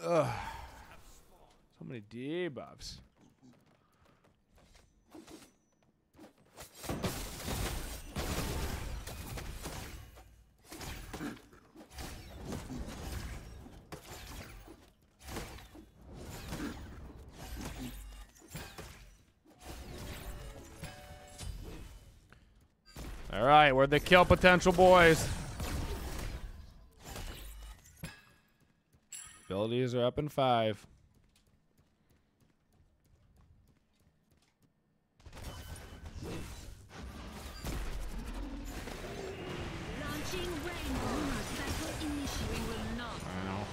Ugh. So many debuffs. All right, we're the kill potential boys. Abilities are up in five. Launching rainbow. Cycle initiate will not. Wow.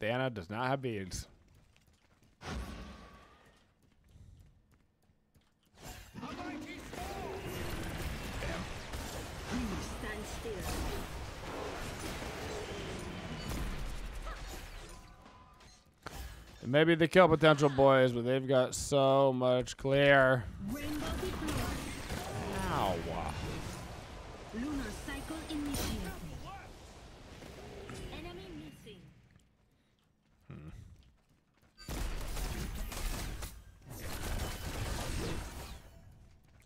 Thana does not have beads. Stand still. It may be the kill potential boys, but they've got so much clear. Ow. Missing.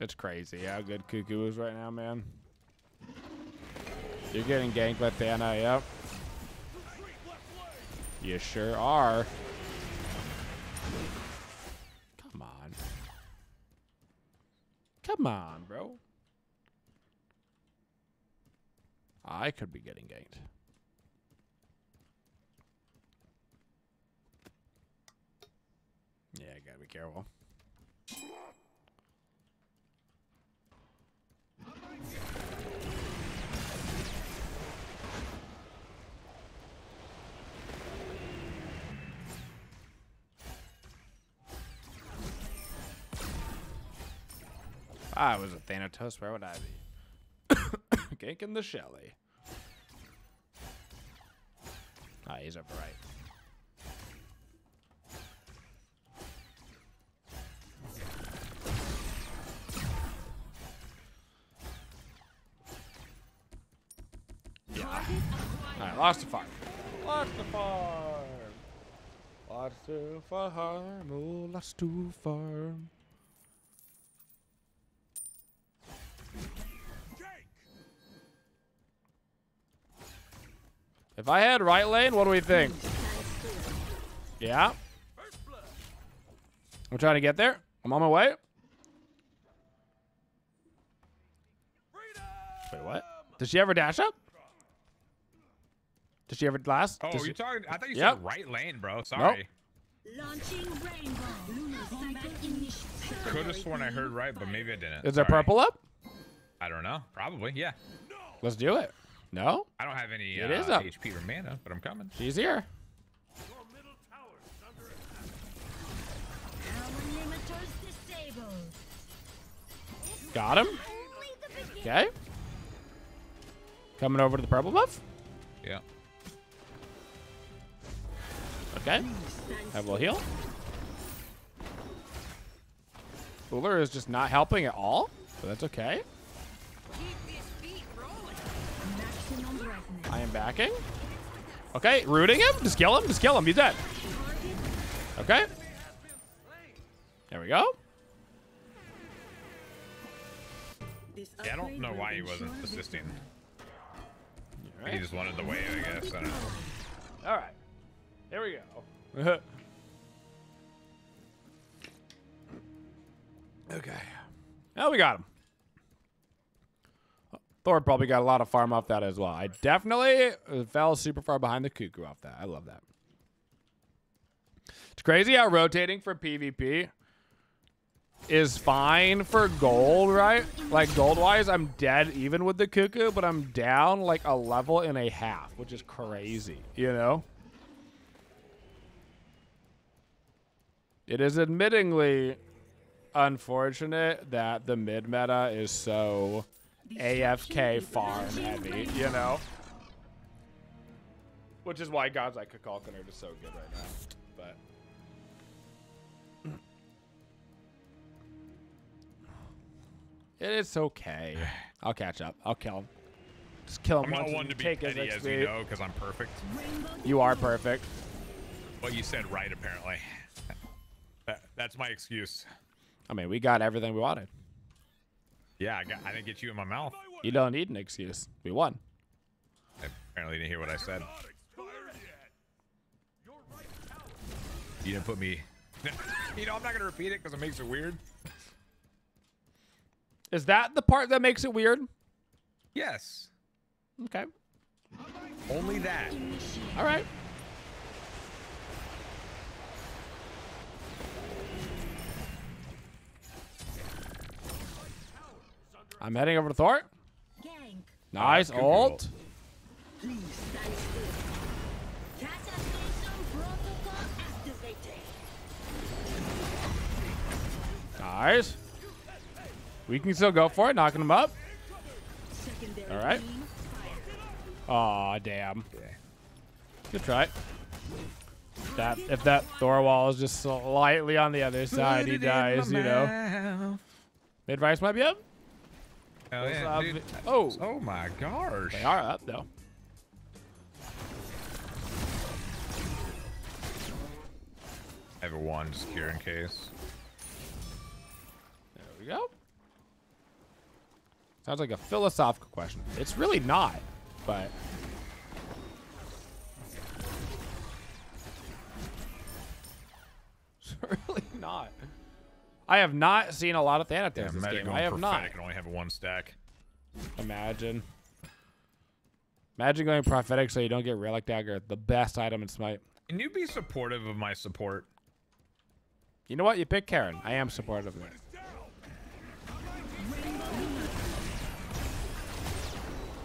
It's crazy how good Cuckoo is right now, man. You're getting ganked by Thana, yep. You sure are. Come on. Come on, bro. I could be getting ganked. Yeah, gotta be careful. I was a Thanatos, where would I be? Ganking the Shelly. Ah, he's up right. Yeah. Alright, lost the farm. Lost the farm. Lost to farm. Oh, lost to farm. If I had right lane, what do we think? Yeah. I'm trying to get there. I'm on my way. Wait, what? Did she ever dash up? Did she ever last? Oh, Did you she- talking? I thought you Yep. said right lane, bro. Sorry. Launching rainbow. Lunar cycle initiated. Could have sworn I heard right, but maybe I didn't. Is there Sorry. purple up? I don't know. Probably, yeah. Let's do it. No? I don't have any It uh, is up. HP or mana, but I'm coming. She's here. Power limiters disabled. Got him. Only the beginning. Okay. Coming over to the purple buff. Yeah. Okay. Have a little heal. Ullr is just not helping at all, but that's okay. I am backing. Okay, rooting him. Just kill him. Just kill him. He's dead. Okay. There we go. Yeah, I don't know why he wasn't assisting. He just wanted the wave, I guess. I don't know. All right. Here we go. okay. Now we got him. Thor probably got a lot of farm off that as well. I definitely fell super far behind the cuckoo off that. I love that. It's crazy how rotating for PvP is fine for gold, right? Like gold wise, I'm dead even with the cuckoo, but I'm down like a level and a half, which is crazy, you know? It is admittingly unfortunate that the mid meta is so AFK farm heavy, you know? Which is why gods like Kukulkan are just so good right now. But It's okay. I'll catch up. I'll kill him. Just kill him I'm not once one to be take petty, as you know, because I'm perfect. You are perfect. But you said right, apparently. That, that's my excuse. I mean, we got everything we wanted. Yeah, I, got, I didn't get you in my mouth. You don't need an excuse. We won. I Apparently, you didn't hear what I said. You didn't put me. you know, I'm not gonna repeat it because it makes it weird. Is that the part that makes it weird? Yes, Okay. only that. All right. I'm heading over to Thor. Nice Cuckoo ult. Please stand still. Catastation protocol activated. Nice. We can still go for it, knocking him up. Secondary All right. Aw, damn. Good try. That if that Thor wall is just slightly on the other side, he dies. You know. Mid rice might be up. Oh, yeah, dude. oh, oh my gosh. they are up though. I have a one just here in case. There we go. Sounds like a philosophical question. It's really not, but. It's really not. I have not seen a lot of Thanatos Yeah, this game. I have not. prophetic and only have one stack. Imagine. Imagine going prophetic so you don't get relic dagger, the best item in Smite. Can you be supportive of my support? You know what? You pick Charon. I am supportive of it.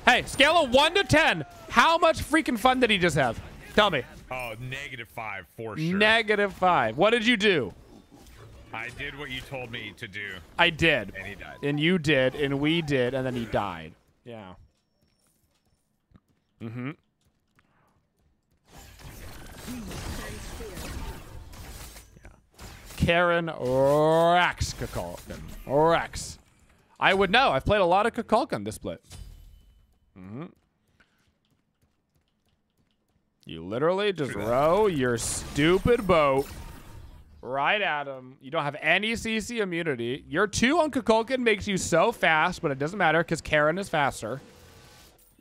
Hey, scale of 1 to 10. How much freaking fun did he just have? Tell me. Oh, negative five for sure. Negative 5. What did you do? I did what you told me to do, I did. and he died. And you did, and we did, and then he died. Yeah. Mm-hmm. Charon Rex Kukulkan. Rex. I would know. I've played a lot of Kukulkan this split. Mm-hmm. You literally just row your stupid boat right at him. You don't have any CC immunity. Your two on Kukulkan makes you so fast, but it doesn't matter because Charon is faster.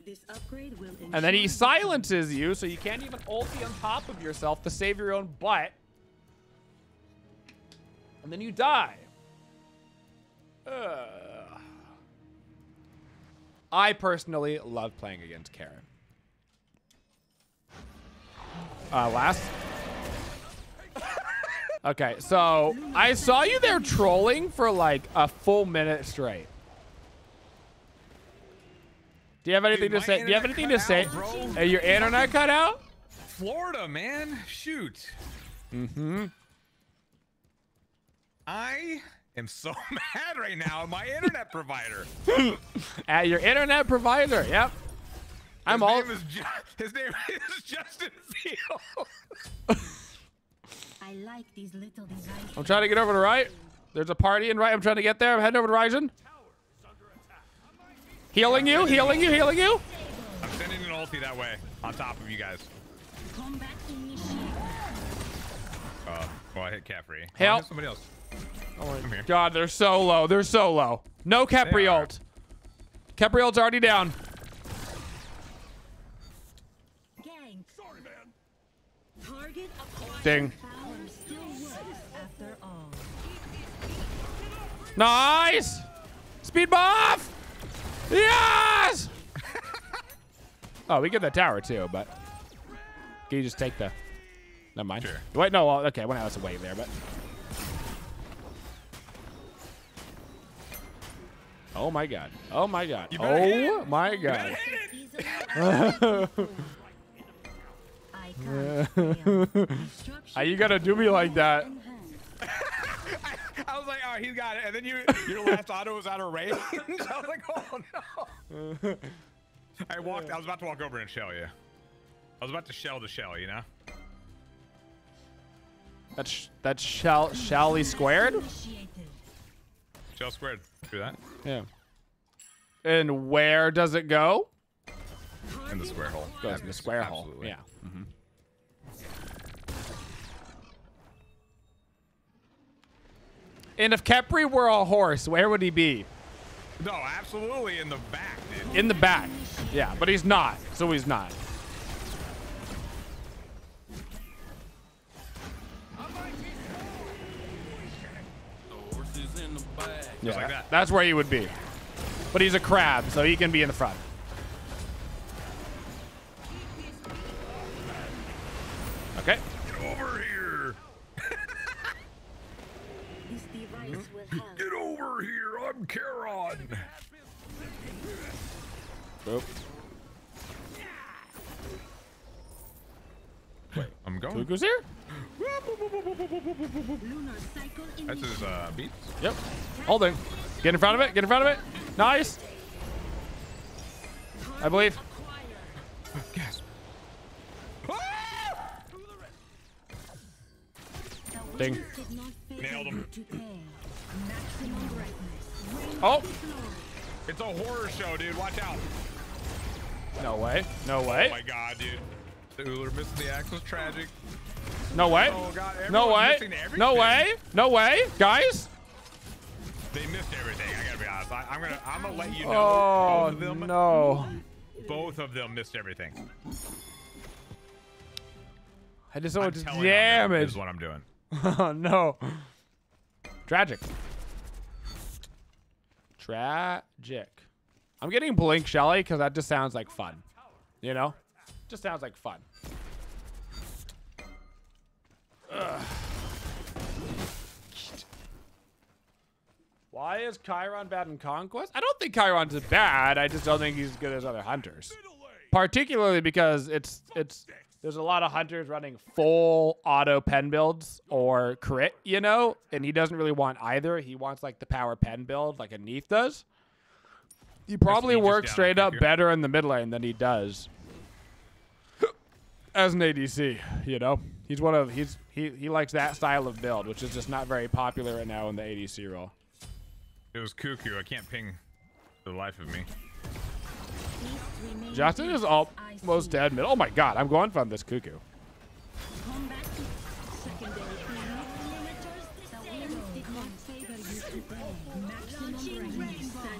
This upgrade will And then he silences you, so you can't even ulti on top of yourself to save your own butt. And then you die. Ugh. I personally love playing against Charon. Uh, last. Okay, so I saw you there trolling for like a full minute straight. Do you have anything Dude, to say? Do you have anything to say? out. Hey, your internet cut out? Florida, man. Shoot. Mm-hmm. I am so mad right now at my internet provider. At your internet provider. Yep. I'm his all. Name is Ju- his name is Justin Field. I like these little devices. I'm trying to get over to right. There's a party in right. I'm trying to get there. I'm heading over to Ryzen. Healing you, healing you, healing you. I'm sending an ulti that way, on top of you guys. Combat initiated. Uh, well, I hit Khepri. Oh, I Help. hit somebody else. Oh my Come here. God, they're so low. They're so low. No Khepri ult. Khepri ult's already down. Gang. Sorry, man. Target acquired. Ding. Nice. Speed buff. Yes. oh, we get the tower too, but can you just take the? Never mind. Sure. Wait, no. well, Okay, well, now it's a wave there, but. Oh my god. Oh my god. You oh hit Oh it. my You god. hit it. Easily. I can't fail. Instruction How you gotta do me like that? in hand. I was like, oh, he's got it. And then you, your last auto was out of range. I was like, oh no. I walked. I was about to walk over and shell you. I was about to shell the shell, you know. That's that's shall shally squared. Shell squared. Screw that. Yeah. And where does it go? In the square hole. Goes in the square hole. Absolutely. Yeah. hmm And if Khepri were a horse, where would he be? No, absolutely in the back, dude. In the back. Yeah, but he's not. So he's not. Yeah, like that. that's where he would be. But he's a crab, so he can be in the front. Okay. Get over here. This device will help. Get over here. I'm Charon. Boop. Wait, I'm going. Cuckoo's here? Lunar cycle That's his uh, beats. Yep. Holding. Get in front of it. Get in front of it. Nice. I believe. Gasp. The Ding. winds did not favor Nailed him. Oh. It's a horror show, dude. Watch out. No way. No Oh way. my god, dude. The Ullr missing the axe was tragic. No way. Oh god, No way. No way. No way. Guys. They missed everything. I gotta be honest. I, I'm gonna, I'm gonna let you know. Oh, both of them, no. both of them missed everything. I just so I'm much telling damage. Is what I'm doing. Oh, no. Tragic. Tragic. I'm getting Blink Shelly because that just sounds like fun. You know? Just sounds like fun. Ugh. Why is Chiron bad in Conquest? I don't think Chiron's bad. I just don't think he's as good as other hunters. Particularly because it's it's there's a lot of hunters running full auto pen builds or crit, you know, and he doesn't really want either. He wants like the power pen build like a Neith does. He probably works straight up better in the mid lane than he does as an ADC, you know? He's one of he's he he likes that style of build, which is just not very popular right now in the ADC role. It was cuckoo. I can't ping the life of me. Justin is almost dead mid. Oh my god, I'm going from this cuckoo.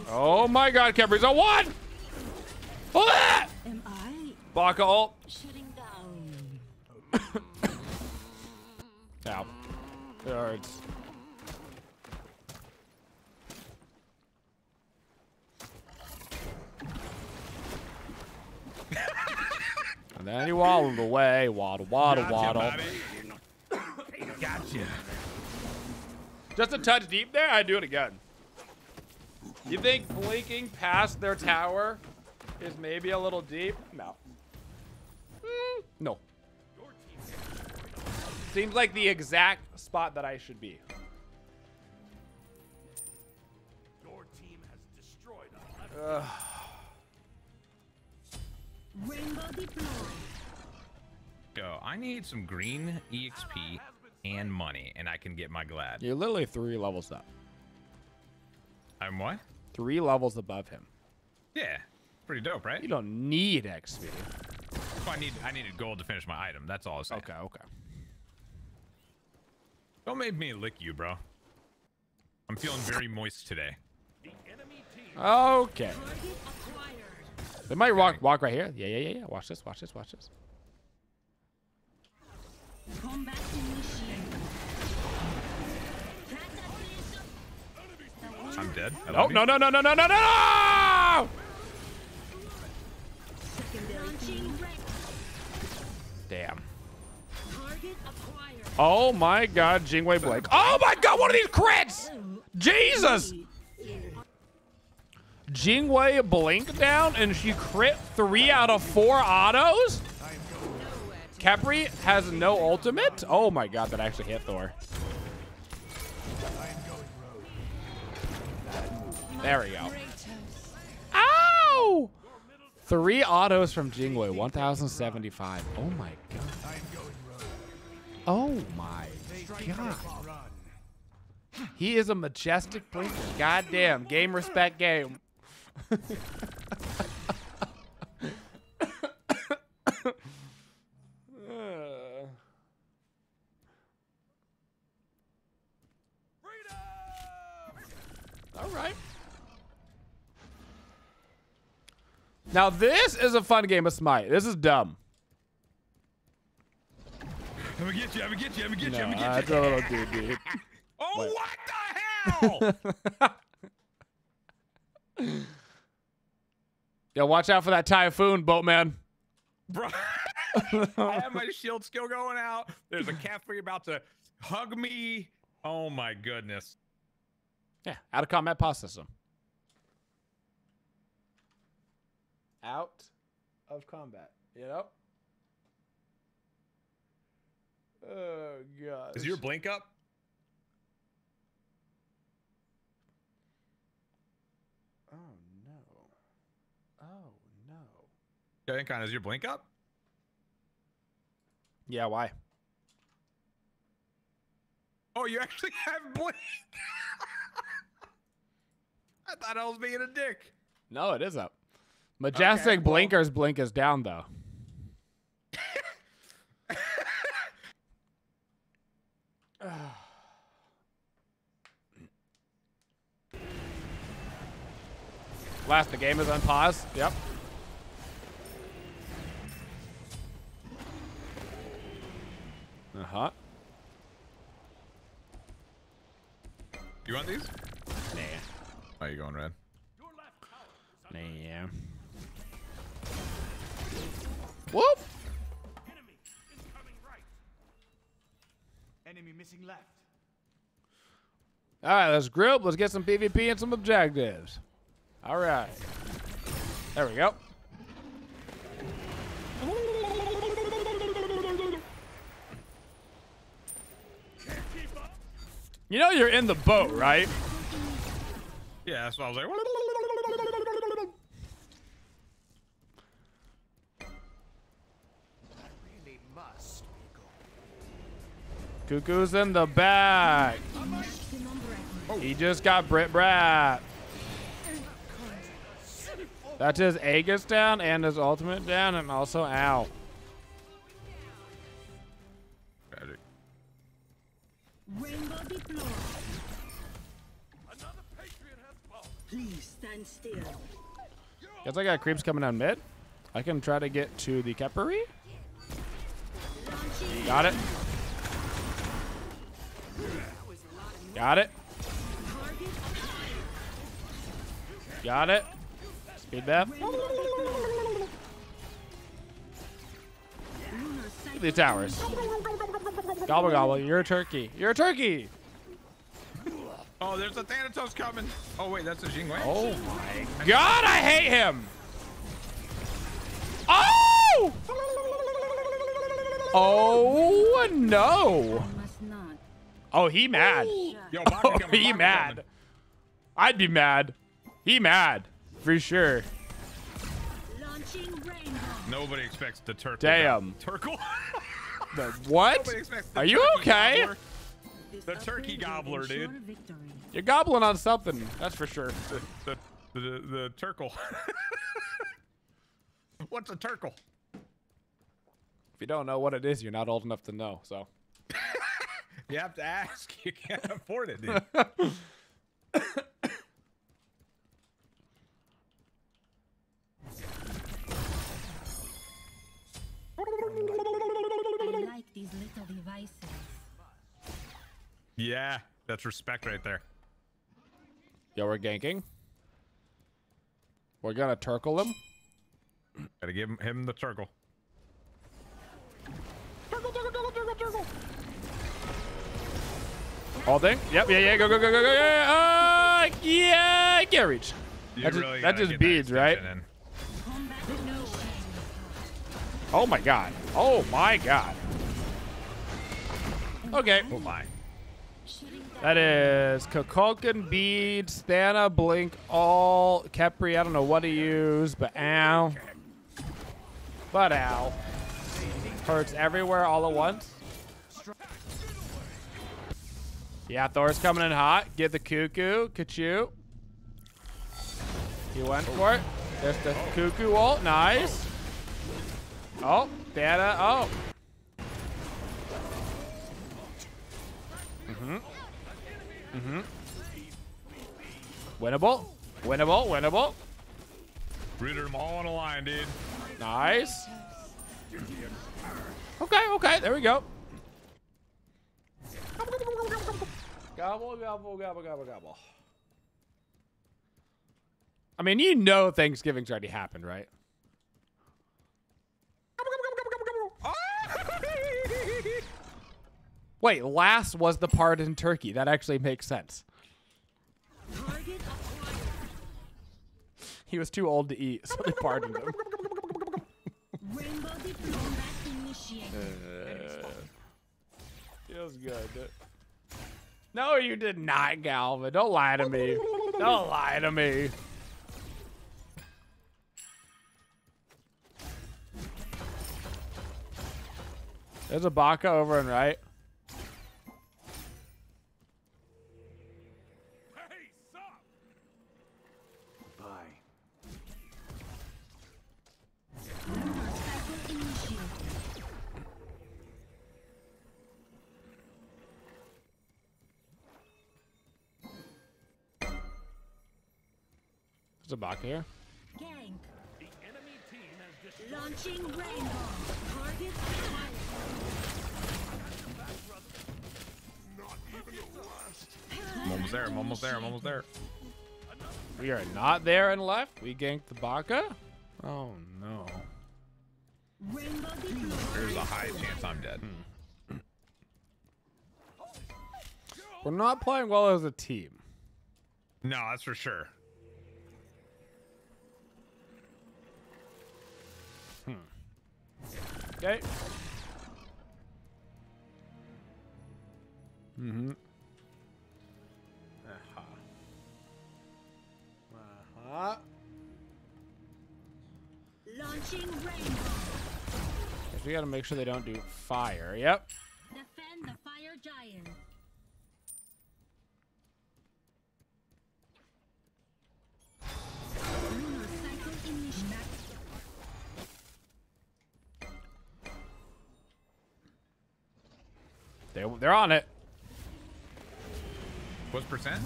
Oh my god, Khepri's a one! Ah! Baka ult. Ow. It hurts. And then he waddled away. Waddle, waddle, Gotcha, waddle. buddy. Gotcha. Just a touch deep there, I'd do it again. You think blinking past their tower is maybe a little deep? No. Mm, no. Seems like the exact spot that I should be. Rainbow deployed. Yo, I need some green EXP and money, and I can get my glad. You're literally three levels up. I'm what? Three levels above him. Yeah, pretty dope, right? You don't need XP. I need I needed gold to finish my item. That's all I was saying. Okay, okay. Don't make me lick you, bro. I'm feeling very moist today. Okay. Target acquired. They might walk walk right here. Yeah, yeah, yeah, yeah. Watch this, watch this, watch this. Combat initiated. The I'm dead. I No, no, no, no, no, no, no, no! Damn. Oh my god, Jingwei Blake. Oh my god, one of these crits! Jesus! Jingwei blink down and she crit three out of four autos? Khepri has no ultimate? Oh my god, that actually hit Thor. There we go. Ow! Three autos from Jingwei, 1,075. Oh my god. Oh my god. He is a majestic blinker. Goddamn. Game respect game. Uh. All right. Now this is a fun game of Smite. This is dumb. I'm gonna get you. I'm gonna get you. I'm gonna get No, you. I'm gonna that's get a you. little too deep. Oh, Wait. what the hell? Yo, watch out for that typhoon, boatman. Bro, I have my shield skill going out. There's a Khepri about to hug me. Oh my goodness. Yeah, out of combat pause system. Out of combat. You know? Oh god. Is your blink up? Oh no. Oh no. Yeah, Incon, is your blink up? Yeah, why? Oh, you actually have blink. I thought I was being a dick. No, it is up. Majestic well- blinkers blink is down though. Last, the game is on pause. Yep. Uh huh. You want these? Nah. Oh, you going red? Nah. Whoop. Enemy incoming right. Enemy missing left. All right, let's group. Let's get some PvP and some objectives. All right. There we go. You know you're in the boat, right? Yeah, that's why I was like. Really must be gone. Cuckoo's in the back. Maximum. He just got Brit Brat. That's his Aegis down and his ultimate down and also ow. Tragic. Guess I got creeps coming down mid. I can try to get to the. Launching Got it. Got it. Got it. Speed bath. The towers. Gobble gobble. You're a turkey. You're a turkey. Oh, there's a Thanatos coming. Oh wait, that's a Jingwei. Oh my god, I hate him. Oh! Oh no. Oh, he mad. Yo, Oh, he mad. I'd be mad. He mad. For sure. Nobody expects the turtle. Damn. Turkle. The what? Expects the Are you okay? gobbler. This The turkey gobbler, dude. Victory. You're gobbling on something. That's for sure. The the the, the turkle. What's a turkle? If you don't know what it is, you're not old enough to know. So. You have to ask. You can't afford it, dude. I like these little devices. Yeah, that's respect right there. Yo, we're ganking. We're gonna turkle him. Gotta give him, him the turkle. All thing. Yep. Yeah. Yeah. Go. Go. Go. Go. Go. Yeah. Uh, yeah. I can't reach. You That's just- really that's just get beads, right? in. Combat no shame. Oh my god. Oh my god. Okay. Oh my. That is Kukulkan, Beads, Thana, Blink, all, Khepri. I don't know what to use, but ow. But ow. Hurts everywhere all at once. Yeah, Thor's coming in hot. Get the cuckoo. Kachoo. He went for it. There's the cuckoo ult. Nice. Oh, data. Oh. Mm-hmm. Mm-hmm. Winnable. Winnable. Winnable. Rooted them all on a line, dude. Nice. Okay, okay, there we go. Gobble, gobble, gobble, gobble, gobble. I mean, you know Thanksgiving's already happened, right? Wait, last was the part in Turkey. That actually makes sense. He was too old to eat, so they pardoned him. Deployment. Feels good. No, you did not, Galvin. Don't lie to me. Don't lie to me. There's a Baka over and right. There's a Baka here. Gank. The enemy team has destroyed Launching rainbow. Target acquired. I'm almost there. I'm almost there. I'm almost there. We are not there and left. We ganked the Baka. Oh no. Hmm, there's a high chance I'm dead. Hmm. We're not playing well as a team. No, that's for sure. Okay. Mm-hmm. Uh-huh. Uh-huh. Launching rainbow. We gotta make sure they don't do fire. Yep. They're on it. What percent?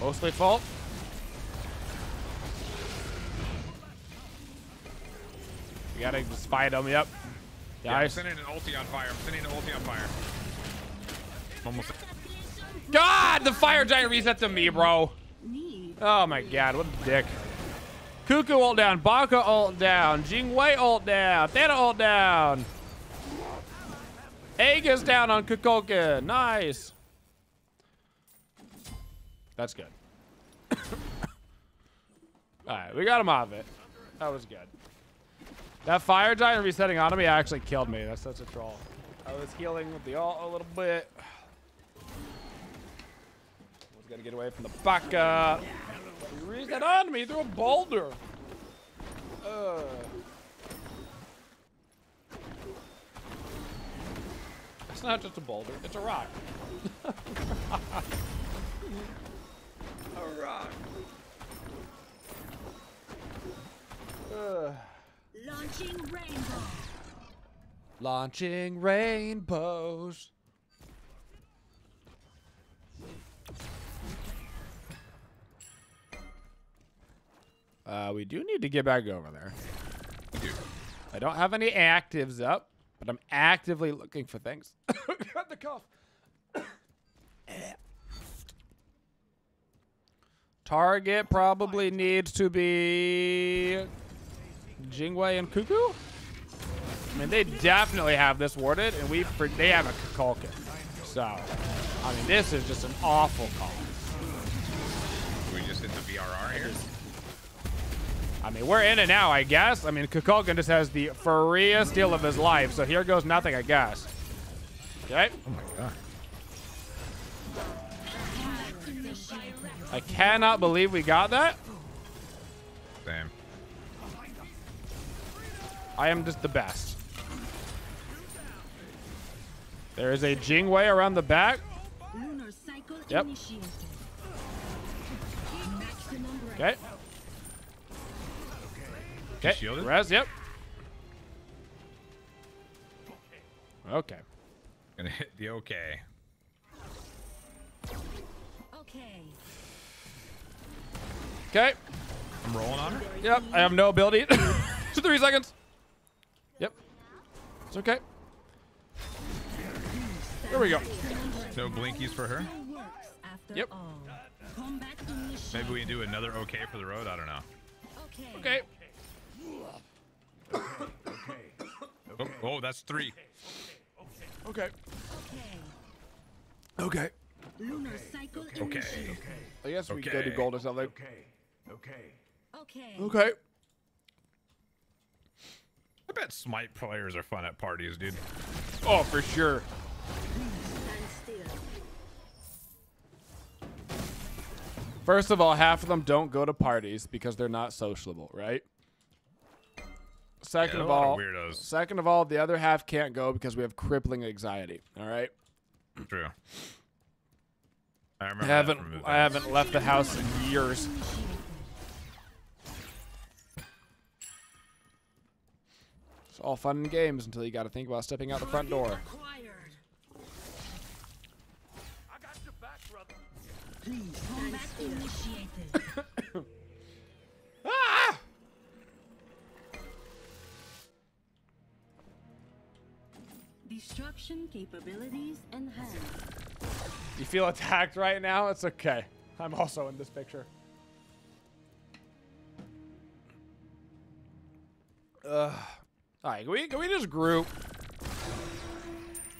Mostly fault. We gotta fight them. Yep. Yeah, I'm sending an ulti on fire. I'm sending an ulti on fire. Almost. God, the fire giant resets to me, bro. Oh my god, what a dick. Cuckoo ult down, Baka ult down, Jingwei ult down, Thana ult down. Aegis down on Kukulkan. Nice. That's good. Alright, we got him off of it. That was good. That fire giant resetting onto me actually killed me. That's such a troll. I was healing with the ult a little bit. Was gonna get away from the Baka. He reset onto me through a boulder. Uh. It's not just a boulder, it's a rock. a rock. Ugh. launching rainbow. Launching rainbows. Uh, we do need to get back over there. I don't have any actives up, but I'm actively looking for things. Got the cough. Target probably needs to be Jingwei and Cuckoo. I mean, they definitely have this warded, and we they have a Kukulkan. So, I mean, this is just an awful call. We just hit the VRR here? I mean, we're in it now, I guess. I mean, Kukulkan just has the freest deal of his life, so here goes nothing, I guess. Okay. Oh my god. I cannot believe we got that. Damn. I am just the best. There is a Jingwei around the back. Yep. initiated. Maximum rate. Okay. Okay. shielded? Res, yep. Okay. Gonna hit the okay. Okay. Okay. I'm rolling on her. Yep. I have no ability. Two, Three seconds. Yep. It's okay. There we go. No blinkies for her. Still works after Yep. all. Combat initiated. Maybe we can do another okay for the road. I don't know. Okay. Okay. Oh, oh that's three. Okay. Okay. Okay. Lunar cycle Okay. initiated. I guess we Okay. go to gold or something. Okay. Okay. Okay. Okay. I bet Smite players are fun at parties, dude. Oh, for sure. First of all, half of them don't go to parties because they're not sociable, right? Second Yeah, of a lot of all, weirdos. second of all, the other half can't go because we have crippling anxiety. All right. True. I remember I haven't I haven't left the house in years. It's all fun and games until you got to think about stepping out the front door. Acquired. Destruction capabilities enhanced. You feel attacked right now? It's okay. I'm also in this picture. Ugh. All right, can we can we just group?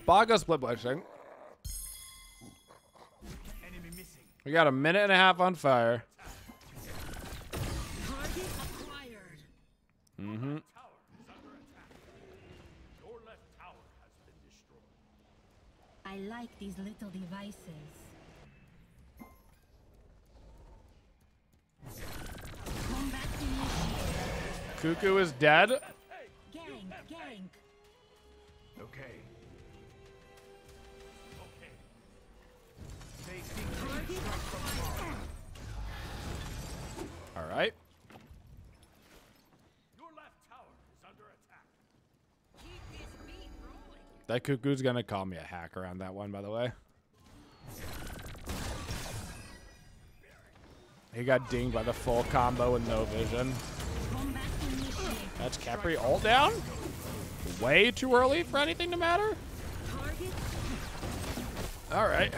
Baga split blessing. We got a minute and a half on fire. Target acquired. Mm-hmm. Tower is under attack. Your left tower has been destroyed. I like these little devices. Combat. Cuckoo is dead. Gang, gang. Target All right. Your left tower is under attack. That cuckoo's gonna call me a hacker on that one, by the way. He got dinged by the full combo with no vision. That's Khepri all down? Way too early for anything to matter? Alright.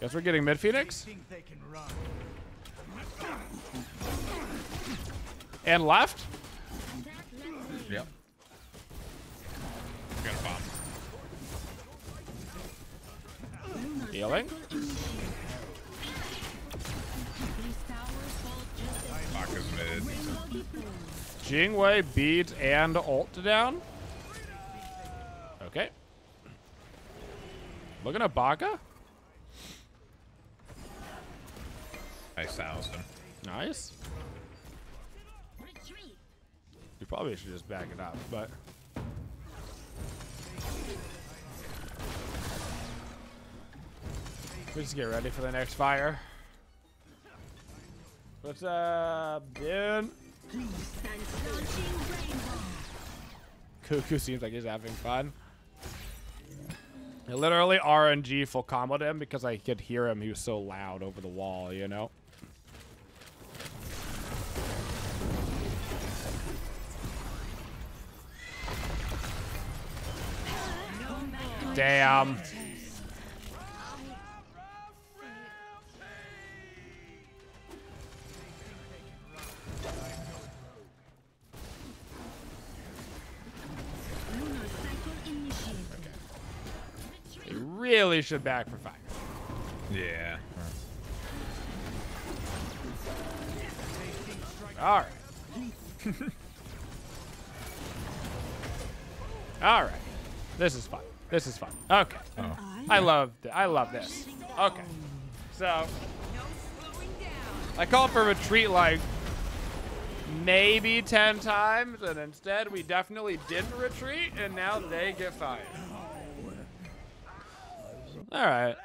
Guess we're getting mid Phoenix. And left? Yep. Got a bomb. lunar Healing. cycle initiated. These towers fall just as Baka's mid. rainbow deployed. Jingwei beat and ult down. Okay. Looking at Baka. Silenced him. Nice. You probably should just back it up, but. Just get ready for the next fire. What's up, dude? Cuckoo seems like he's having fun. I literally RNG full comboed him because I could hear him. He was so loud over the wall, you know? Damn. Really should back for fire. Yeah. All right. All right. This is fun. This is fun. Okay. Oh. I love th- I love this. Okay. So I called for retreat like maybe 10 times and instead we definitely didn't retreat and now they get fired. All right.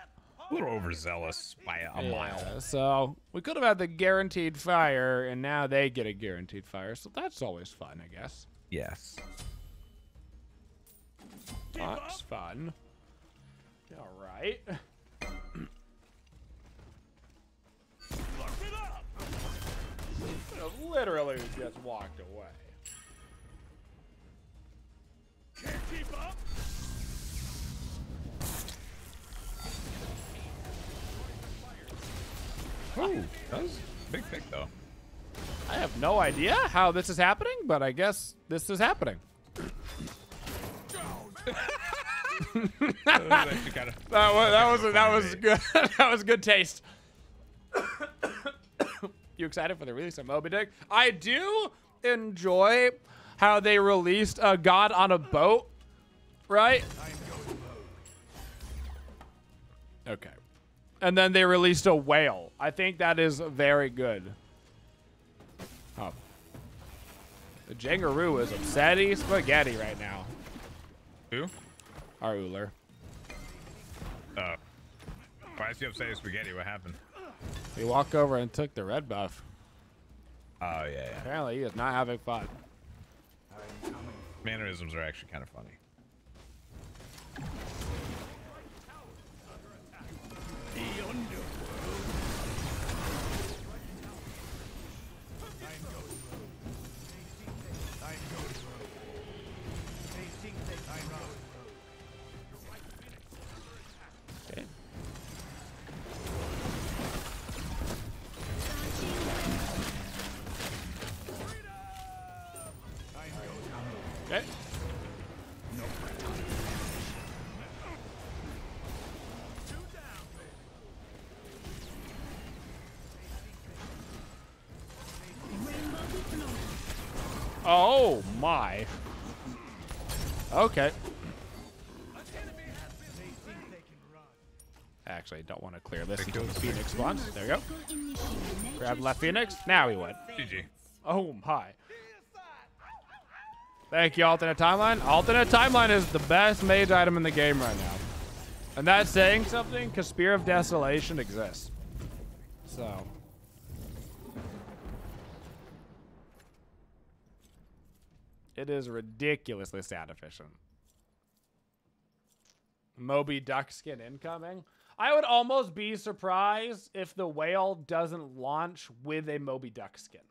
A little overzealous by a mile. So we could have had the guaranteed fire, and now they get a guaranteed fire. So that's always fun, I guess. Yes. That's fun. All right. Lock it up. Literally just walked away. Can't keep up. That was a big pick though. I have no idea how this is happening, but I guess this is happening. That was kind of. That was that was that was good. that was good taste. you excited for the release of Moby Dick? I do enjoy how they released a god on a boat, right? Okay. And then they released a whale. I think that is very good. Oh. The Jengaroo is upsetty spaghetti right now. Who? Our Ullr. Uh, why is he upset with spaghetti? What happened? He walked over and took the red buff. Oh yeah, yeah. Apparently, he is not having fun. Mannerisms are actually kind of funny. My. Okay. Actually, I don't want to clear this They until the the Phoenix spawns. There you go. Grab left Phoenix. Now he went. GG. Oh my. Thank you, Alternate Timeline. Alternate Timeline is the best mage item in the game right now. And that's saying something because Spear of Desolation exists. So. It is ridiculously stat efficient. Moby Duck skin incoming. I would almost be surprised if the whale doesn't launch with a Moby Duck skin.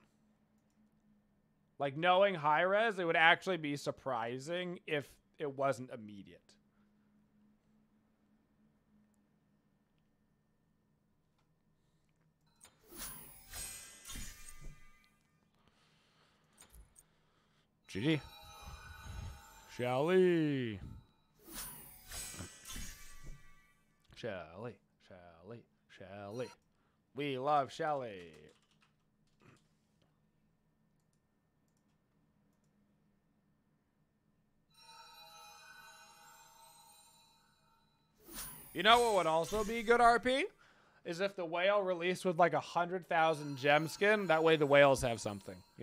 Like knowing Hi-Rez, it would actually be surprising if it wasn't immediate. GG. Shelly. Shelly. Shelly. Shelly. We love Shelly. You know what would also be good RP? Is if the whale released with like a hundred thousand gem skin. That way the whales have something.